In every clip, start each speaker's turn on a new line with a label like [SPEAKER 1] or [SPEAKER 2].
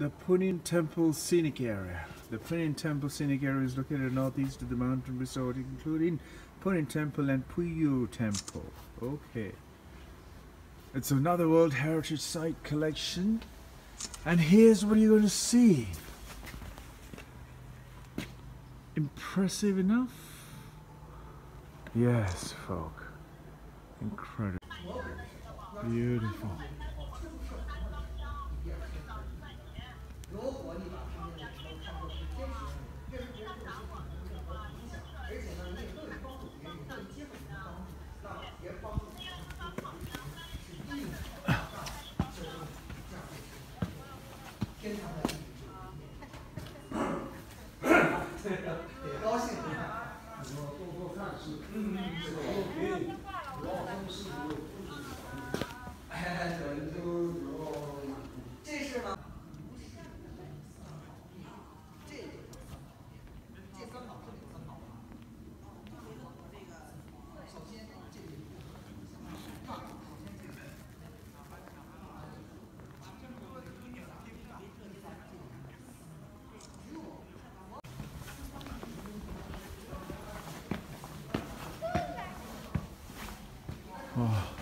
[SPEAKER 1] the Puning Temple Scenic Area. The Puning Temple Scenic Area is located northeast of the mountain resort, including Puning Temple and Puyou Temple. Okay. It's another World Heritage Site collection. And here's what you're going to see. Impressive enough? Yes, folk. Incredible. Beautiful.
[SPEAKER 2] 嗯，
[SPEAKER 1] 可以。 아.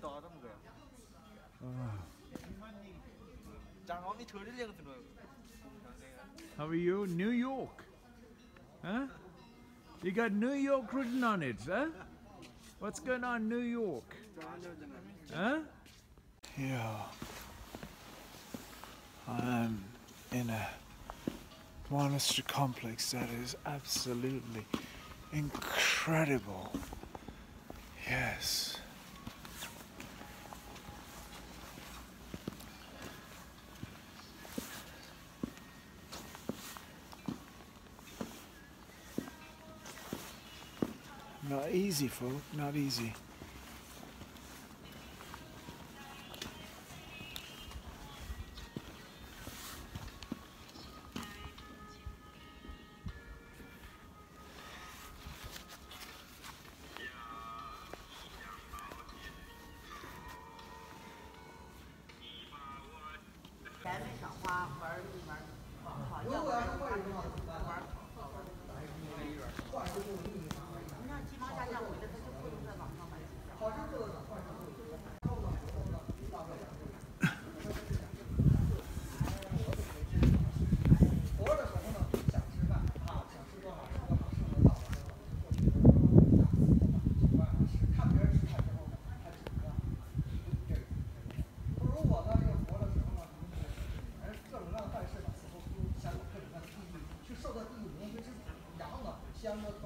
[SPEAKER 3] 나가자는 거야.
[SPEAKER 1] 아. 장원이 저리려고 들어요. How are you? New York. Huh? You got New York written on it, huh? What's going on, New York? Huh? Yeah. I'm in a monastery complex that is absolutely incredible. Yes. Not easy, folk. Not easy.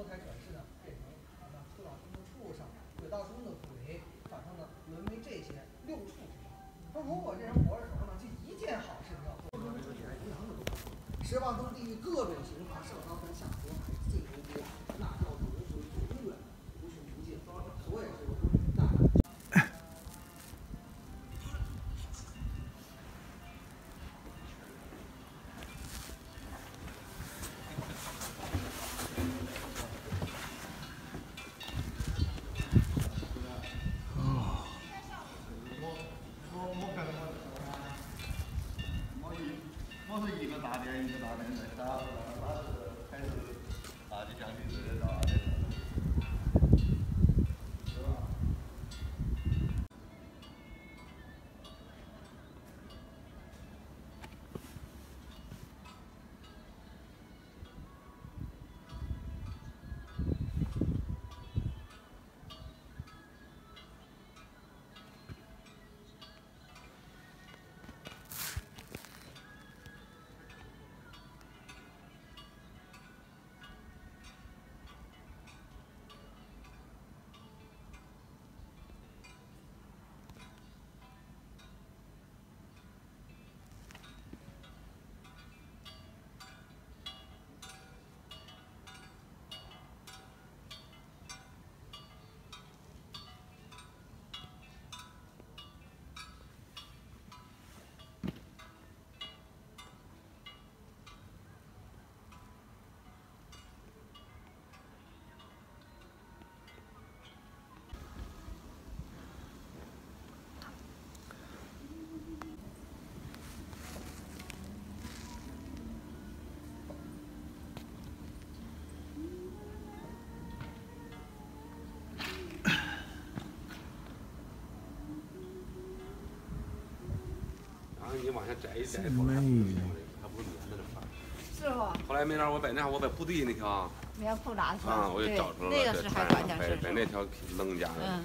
[SPEAKER 3] 投胎转世呢变成什么呢出道的畜生鬼道中的鬼反正呢沦为这些六畜之上。说如果这人活着的时候呢就一件好事没做不做。十八层地狱各种刑罚上刀山下火
[SPEAKER 4] on it.
[SPEAKER 2] 往下摘一摘，美它不。
[SPEAKER 5] 是吧？
[SPEAKER 2] 后来没招我把那我把部队那条啊，
[SPEAKER 5] 棉裤拿出来，啊，我找出来了，那个是还是把把那
[SPEAKER 2] 条扔家了。嗯。